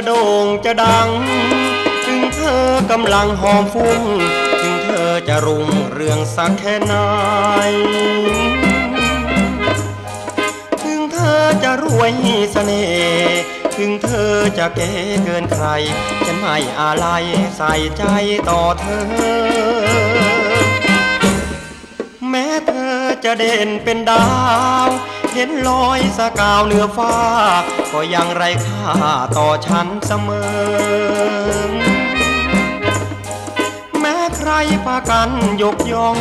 จะโด่งจะดัง ถึงเธอกำลังหอมฟุ้ง ถึงเธอจะรุ่งเรืองสักแค่ไหนถึงเธอจะรวยเสน่ห์ถึงเธอจะเก๋เกินใคร ฉันไม่อะไรใส่ใจต่อเธอ แม้เธอจะเด่นเป็นดาว ห็นลอยสกาวเหนือฟ้า ก็ยังไรค่าต่อฉันเสมอ แม้ใครพากันยกย่อง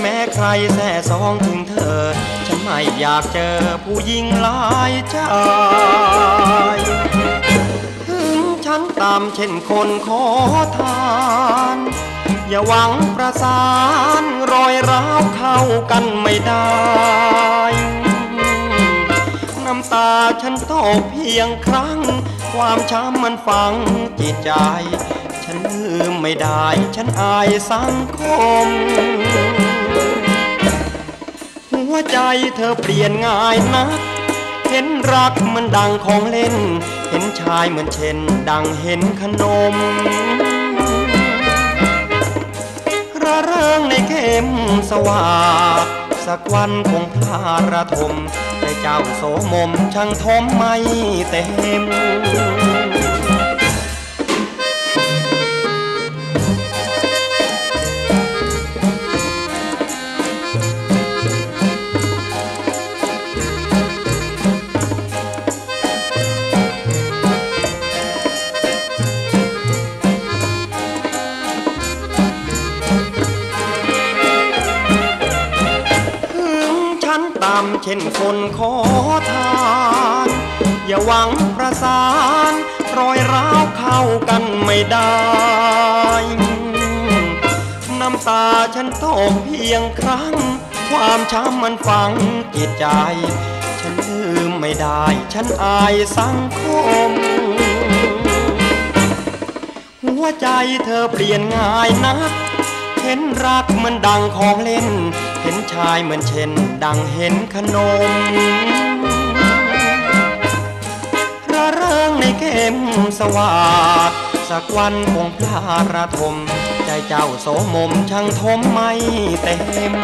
แม้ใครแส่ซองถึงเธอ ฉันไม่อยากเจอผู้หญิงหลายใจถึงฉันตามเช่นคนขอทานอย่าหวังประสาน รอยร้าวเข้ากันไม่ได้น้ำตาฉันตกเพียงครั้ง ความช้ำมันฝังจิตใจ ฉันลืมไม่ได้ ฉันอายสังคม หัวใจเธอเปลี่ยนง่ายนัก เห็นรักมันดังของเล่น เห็นชายเหมือนเช่น ดังเห็นขนมระเริงในเข้มสว่าง สักวันคงพาระทมแต่เจ้าโสมมช่างทมไม่เต็ม ฉันต่ำเช่นคนขอทาน อย่าหวังประสาน รอยร้าวเข้ากันไม่ได้ น้ำตาฉันตกเพียงครั้ง ความช้ำมันฝังจิตใจ ฉันลืมไม่ได้ ฉันอายสังคม หัวใจเธอเปลี่ยนง่ายนัก เห็นรักมันดังของเล่น เห็นชายเหมือนเช่น ดังเห็นขนม ระเริงในเข้มสว่างสักวันคงพลาระทม ใจเจ้าโสมมช่างทมไม่เต็ม